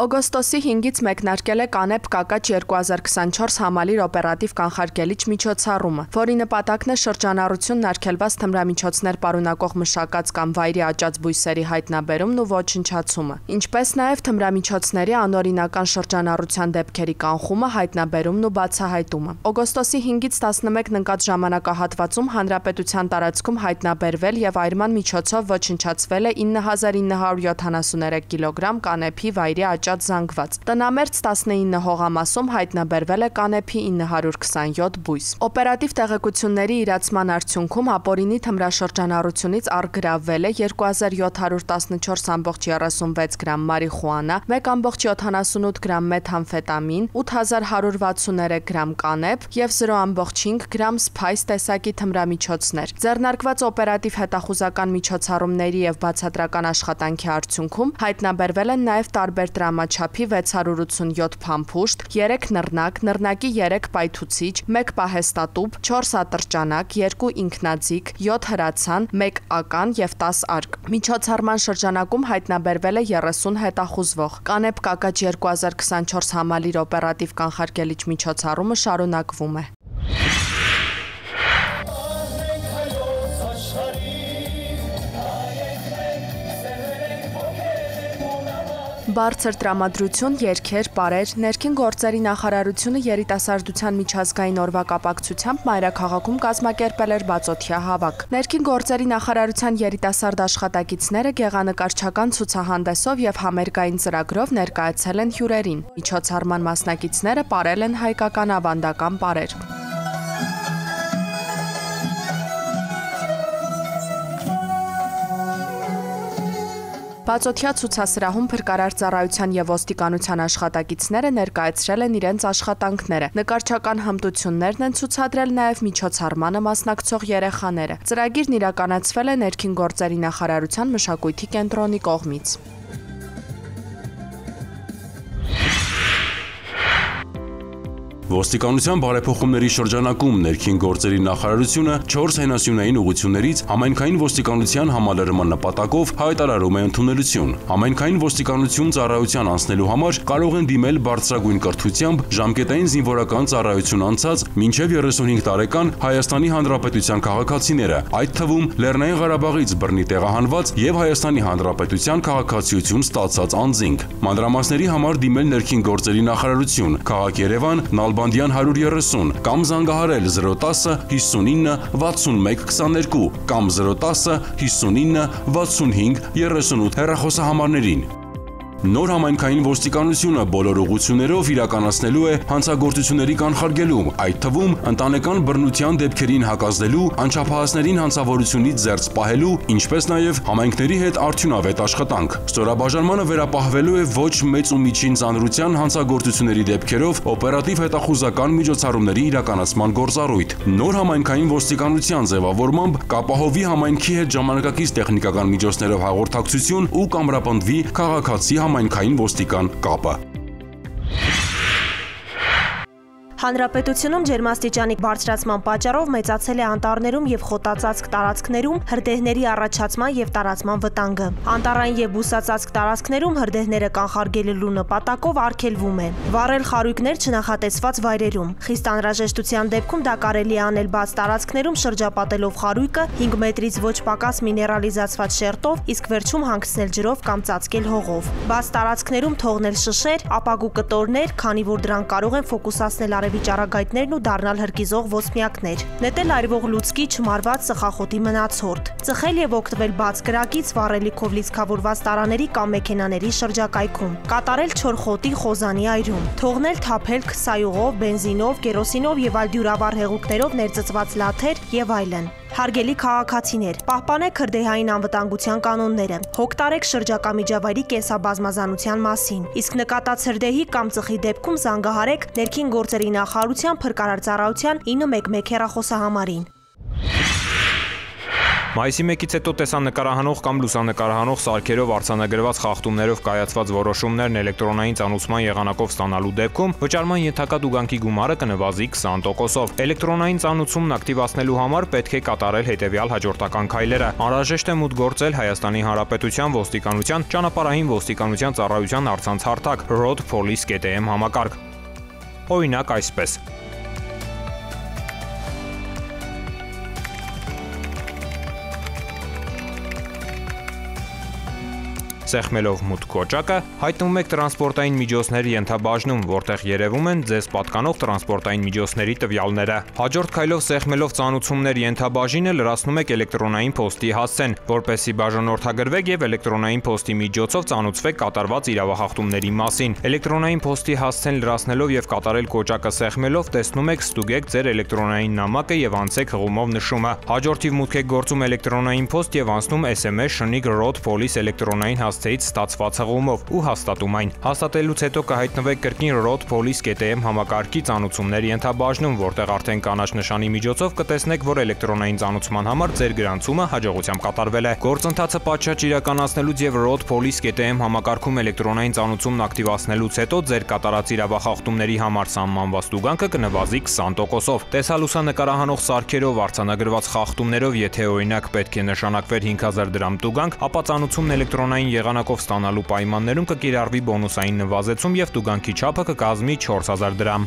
Օգոստոսի 5-ից մեկնարկել է Կանեփ Կակաչ 2024 համալիր օպերատիվ կանխարգելիչ միջոցառումը, որի նպատակն է շրջանառությունն արգելված թմրամիջոցներ պարունակող մշակած կամ վայրի աճած բույսերի հայտնաբերումն ու ոչնչացումը, ինչպես նաև թմրամիջոցների անօրինական շրջանառության դեպքերի կանխումը, հայտնաբերումն ու բացահայտումը։ Օգոստոսի 5-ից 11-ն ընկած ժամանակահատվածում հանրապետության տարածքում հայտնաբերվել եւ այրման միջոցով ոչնչացվել է 9973 կիլոգրամ կանեփի վայրի աճած աճած զանգված։ Տնամերձ 19 հողամասում հայտնաբերվել է կանեփի 927 բույս։ Օպերատիվ տեղեկությունների իրացման արդյունքում ապօրինի թմրաշրջանառությունից առգրավվել է 2714.36 գրամ մարիխուանա, 1.78 գրամ մեթամֆետամին, 8163 գրամ կանեփ եւ 0.5 գրամ սփայս տեսակի թմրամիջոցներ։ Ձեռնարկված օպերատիվ հետախուզական միջոցառումների եւ բացատրական աշխատանքի արդյունքում հայտնաբերվել են նաեւ տարբեր տրամա համաչափի 687 փամփուշտ, 3 նռնակ, նռնակի 3 պայթուցիչ, 1 պահեստատուփ, 4 ատրճանակ, 2 ինքնաձիգ, 7 հրացան, 1 ական եւ 10 արկ։ Միջոցառման շրջանակում հայտնաբերվել է 30 հետախուզվող։ Կանեփ Կակաչ 2024 համալիր օպերատիվ կանխարգելիչ միջոցառումը շարունակվում է։ Բարձր տրամադրություն, երկեր, պարեր, ներքին գործերի նախարարությունը երիտասարդության միջազգային օրվա կապակցությամբ մայրաքաղաքում կազմակերպել էր բացօթյա հավաք։ Ներքին գործերի նախարարության երիտասարդ աշխատակիցները գեղանկարչական ցուցահանդեսով եւ համերգային ծրագրով ներկայացել են հյուրերին։ Միջոցառման մասնակիցները ապարել են հայկական ավանդական պարեր։ Բացօթյա ցուցասրահում փրկարար ծառայության եւ ոստիկանության աշխատակիցները ներկայացրել են իրենց աշխատանքները։ Նկարչական հմտություններն են ցուցադրել նաեւ միջոցառմանը մասնակցող երեխաները։ Ծրագիրն իրականացվել է ներքին գործերի նախարարության մշակույթի կենտրոնի կողմից։ Ոստիկանության բարեփոխումների շրջանակում ներքին գործերի նախարարությունը 4 հենասյունային ուղություններից համայնքային ոստիկանության համալրման նպատակով հայտարարում է ընդունելություն։ Համայնքային ոստիկանություն ծառայության անցնելու համար կարող են դիմել բարձրագույն կրթությամբ ժամկետային զինվորական ծառայություն անցած մինչև 35 տարեկան Հայաստանի Հանրապետության քաղաքացիները, այդ թվում Լեռնային Ղարաբաղից բռնի տեղահանված եւ Հայաստանի Հանրապետության քաղաքացիություն ստացած անձինք։ Մանրամասների համար դիմել ներքին գործերի նախարարություն, քաղաք Երևան, Նալբ Նալբանդյան 130 կամ զանգահարել 010 59 61 22 կամ 010 59 65 38 հեռախոսահամարներին։ Նոր համայնքային ոստիկանությունը բոլոր ուղություններով իրականացնելու է հանցագործությունների կանխարգելում, այդ թվում ընտանեկան բռնության դեպքերին հակազդելու, անչափահասներին հանցավորությունից զերծ պահելու, ինչպես նաև համայնքների հետ արդյունավետ աշխատանք։ Ստորաբաժանմանը վերապահվելու է ոչ մեծ ու միջին ծանրության հանցագործությունների դեպքերով օպերատիվ հետախուզական միջոցառումների իրականացման գործառույթ։ Նոր համայնքային ոստիկանության ձևավորմամբ կապահովի համայնքի հետ ժամանակակից տեխնիկական միջոցներով հաղորդակցություն ու կամրապնդվի քաղաքացի համայնքային ոստիկան կապը։ Հանրապետությունում ջերմաստիճանի բարձրացման պատճառով մեծացել է անտառներում եւ խոտածածկ տարածքներում հրդեհների առաջացման եւ տարածման վտանգը։ Անտառային եւ բուսածածկ տարածքներում հրդեհները կանխարգելելու նպատակով արգելվում է։ Վառել խարույկներ չնախատեսված վայրերում։ Խիստ անհրաժեշտության դեպքում դա կարելի է անել բաց տարածքներում շրջապատելով խարույկը 5 մետրից ոչ պակաս միներալիզացված շերտով, իսկ վերջում հանգցնել ջրով կամ ծածկել հողով։ Բաց տարածքներում թողնել շշեր, ապակու կտորներ, քանի որ դրանք կարող են ֆոկուսացնել արևի ճառագայթներն ու դառնալ հրկիզող ոսմյակներ։ Նետել այրվող լուցկի չմարված սխախոտի մնացորդ։ Ծխել եւ օգտվել բաց կրակից վառելիքով լիցքավորված տարաների կամ մեքենաների շրջակայքում։ Կատարել չորխոտի խոզանի այրում։ Թողնել թափել քսայուղով, բենզինով, կերոսինով եւ այլ դյուրավառ հեղուկներով ներծծված լաթեր եւ այլն։ Հարգելի քաղաքացիներ, պահպանեք հրդեհային անվտանգության կանոնները։ Հոգ տարեք շրջակա միջավայրի կենսաբազմազանության մասին։ Իսկ նկատած հրդեհի կամ ծխի դեպքում զանգահարեք ներքին գործերի նախարարության փրկարար ծառայության 911 հեռախոսահամարին։ Մայիսի 1-ից հետո տեսանկարահանող կամ լուսանկարահանող սարքերով արձանագրված խախտումներով կայացված որոշումներն էլեկտրոնային ծանուցման եղանակով ստանալու դեպքում վճարման ենթակա դուգանքի գումարը կնվազի 20%-ով։ Էլեկտրոնային ծանուցումն ակտիվացնելու համար պետք է կատարել հետևյալ հաջորդական քայլերը։ Անհրաժեշտ է մուտք գործել Հայաստանի Հանրապետության ոստիկանության ճանապարհային ոստիկանության ծառայության առցանց հարթակ roadpolice.am համակարգ։ Օրինակ այսպես. Սեղմելով մուտք կոճակը հայտնում եք տրանսպորտային միջոցների ենթաբաժնում, որտեղ երևում են ձեզ պատկանող տրանսպորտային միջոցների տվյալները։ Հաջորդ քայլով սեղմելով ծանուցումներ ենթաբաժինը լրացնում եք էլեկտրոնային փոստի հասցեն, որպեսզի բաժանորդագրվեք եւ էլեկտրոնային փոստի միջոցով ծանուցվեք կատարված իրավախախտումների մասին։ Էլեկտրոնային փոստի հասցեն լրացնելով եւ կատարել կոճակը սեղմելով տեսնում եք ստուգեք ձեր էլեկտրոնային նամակը եւ անցեք հղումով նշումը։ Հաջորդիվ մուտք եք գործում էլեկտրոնային փոստ եւ անցնում SMS շնիկ Road Police էլեկտրոնային հասցեն հասցեից ստացված հղումով ու հաստատում այն։ Հաստատելուց հետո կհայտնվեք կրկին roadpolice.am համակարգի ծանուցումներ ենթաբաժնում, որտեղ արդեն կանաչ նշանի միջոցով կտեսնեք, որ էլեկտրոնային ծանուցման համար ձեր գրանցումը հաջողությամբ կատարվել է։ Գործընթացը պատշաճ իրականացնելուց եւ roadpolice.am համակարգում էլեկտրոնային ծանուցումն ակտիվացնելուց հետո ձեր կատարած իրավախախտումների համար սահմանված տուգանքը կնվազի 20%-ով։ Տեսալուսանկարահանող սարքերով արձանագրված խախտումներով, եթե օրինակ պետք է նշանակվեր 5000 դրամ տուգանք, ապա ծանուցումն էլեկտրոնային եղանակ եղանակով ստանալու պայմաններում կկիրառվի բոնուսային նվազեցում եւ տուգանքի չափը կկազմի 4000 դրամ։